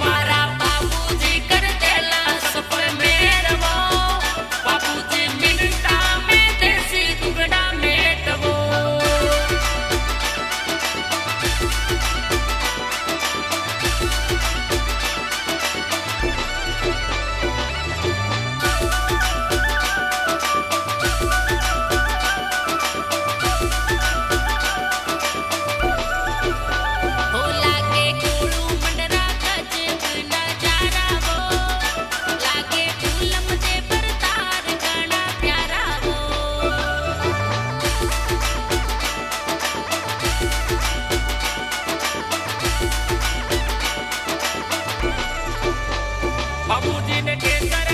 water. बाबू जी ने change कर